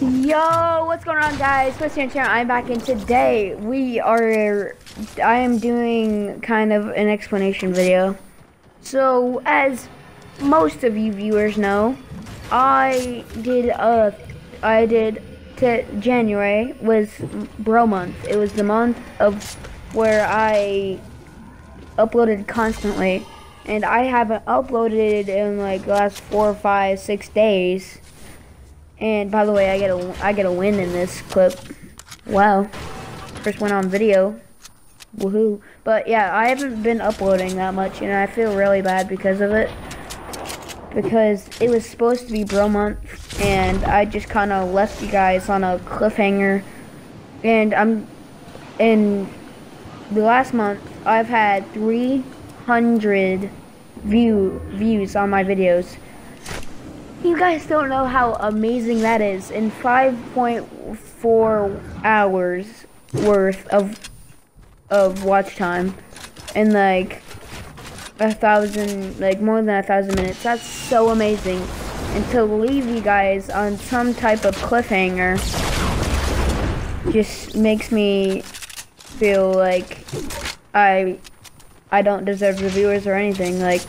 Yo, what's going on guys? Christian Channel, I'm back and today we are, I am doing kind of an explanation video. So, as most of you viewers know, I did, uh, I did, to January was bro month. It was the month of where I uploaded constantly. And I haven't uploaded in like the last four, five, six days and by the way, I get a I get a win in this clip. Wow, first one on video. Woohoo! But yeah, I haven't been uploading that much, and I feel really bad because of it. Because it was supposed to be bro month, and I just kind of left you guys on a cliffhanger. And I'm in the last month, I've had 300 view views on my videos you guys don't know how amazing that is. In 5.4 hours worth of of watch time, and like a thousand, like more than a thousand minutes. That's so amazing. And to leave you guys on some type of cliffhanger just makes me feel like I I don't deserve the viewers or anything. Like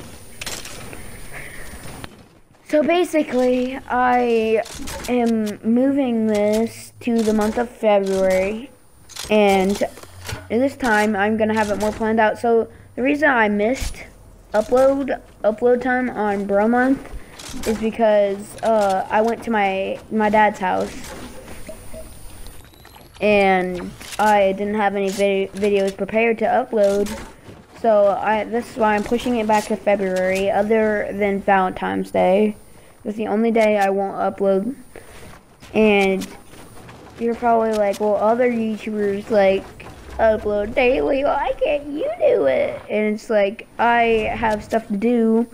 so basically, I am moving this to the month of February, and this time I'm gonna have it more planned out. So the reason I missed upload upload time on Bro Month is because uh, I went to my my dad's house and I didn't have any vid videos prepared to upload. So I, this is why I'm pushing it back to February, other than Valentine's Day. It's the only day I won't upload. And you're probably like, well, other YouTubers, like, upload daily. Why can't you do it? And it's like, I have stuff to do.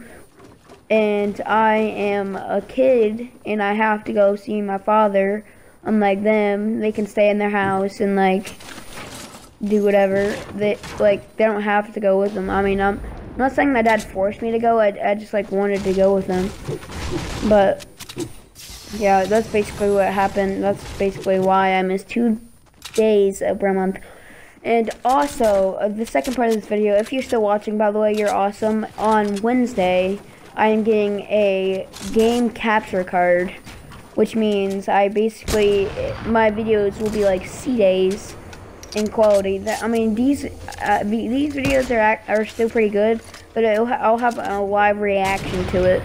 And I am a kid, and I have to go see my father. Unlike them, they can stay in their house and, like, do whatever. They like they don't have to go with them. I mean, I'm, not saying my dad forced me to go. I, I just like wanted to go with them. But yeah, that's basically what happened. That's basically why I missed two days of Bro Month. And also, uh, the second part of this video, if you're still watching, by the way, you're awesome. On Wednesday, I am getting a game capture card, which means I basically, my videos will be like C days in quality. That I mean, these uh, these videos are are still pretty good, but I'll have a live reaction to it.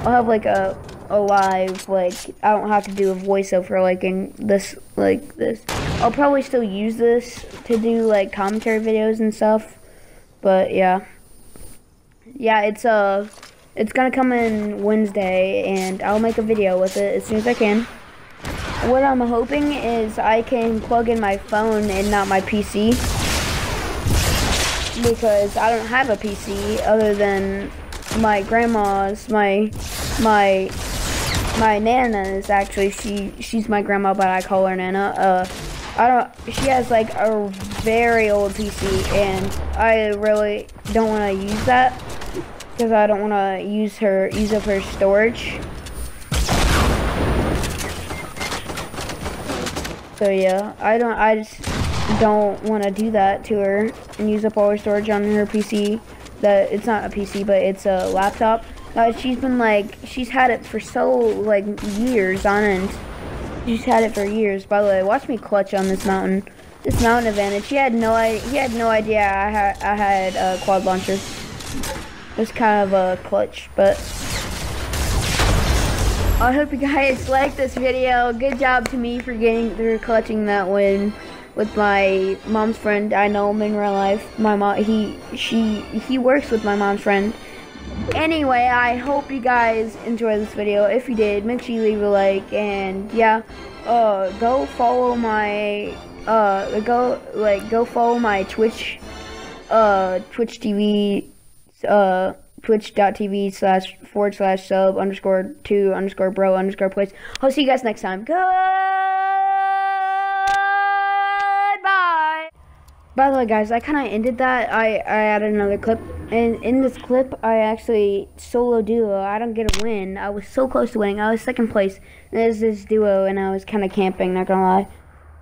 I'll have like a a live like I don't have to do a voiceover like in this like this. I'll probably still use this to do like commentary videos and stuff. But yeah. Yeah, it's uh it's gonna come in Wednesday and I'll make a video with it as soon as I can. What I'm hoping is I can plug in my phone and not my PC. Because I don't have a PC other than my grandma's, my, my, my nana is actually, she, she's my grandma, but I call her nana. Uh, I don't, she has like a very old PC and I really don't want to use that because I don't want to use her, use up her storage. So yeah, I don't, I just don't want to do that to her and use up all her storage on her PC. That it's not a PC, but it's a laptop. Uh, she's been like, she's had it for so like years on end. She's had it for years. By the way, watch me clutch on this mountain. This mountain advantage. He had no, he had no idea I had, I had a quad launcher. It's kind of a clutch, but I hope you guys like this video. Good job to me for getting through clutching that win with my mom's friend. I know him in real life. My mom, he, she, he works with my mom's friend. Anyway, I hope you guys enjoy this video. If you did, make sure you leave a like. And yeah, uh, go follow my, uh, go like go follow my Twitch, uh, Twitch TV, uh twitch.tv slash forward slash sub underscore two underscore bro underscore place. I'll see you guys next time. Goodbye. By the way, guys, I kind of ended that. I, I added another clip. And in this clip, I actually solo duo. I don't get a win. I was so close to winning. I was second place. There's this duo, and I was kind of camping, not gonna lie.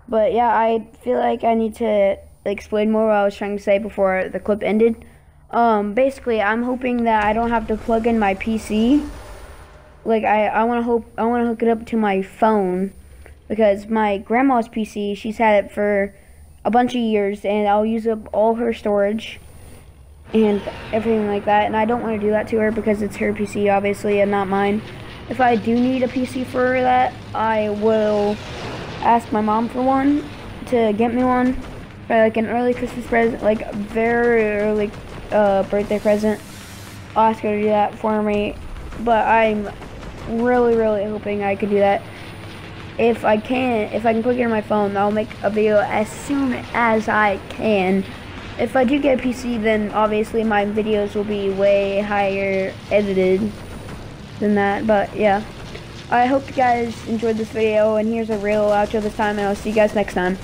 But yeah, I feel like I need to explain more what I was trying to say before the clip ended. Um, basically, I'm hoping that I don't have to plug in my PC. Like, I, I want to hope I want to hook it up to my phone because my grandma's PC, she's had it for a bunch of years, and I'll use up all her storage and everything like that. And I don't want to do that to her because it's her PC, obviously, and not mine. If I do need a PC for that, I will ask my mom for one to get me one for like an early Christmas present, like very early uh, birthday present. I'll ask her to do that for me, but I'm really, really hoping I could do that. If I can, if I can plug it in my phone, I'll make a video as soon as I can. If I do get a PC, then obviously my videos will be way higher edited than that, but yeah. I hope you guys enjoyed this video, and here's a real outro this time, and I'll see you guys next time.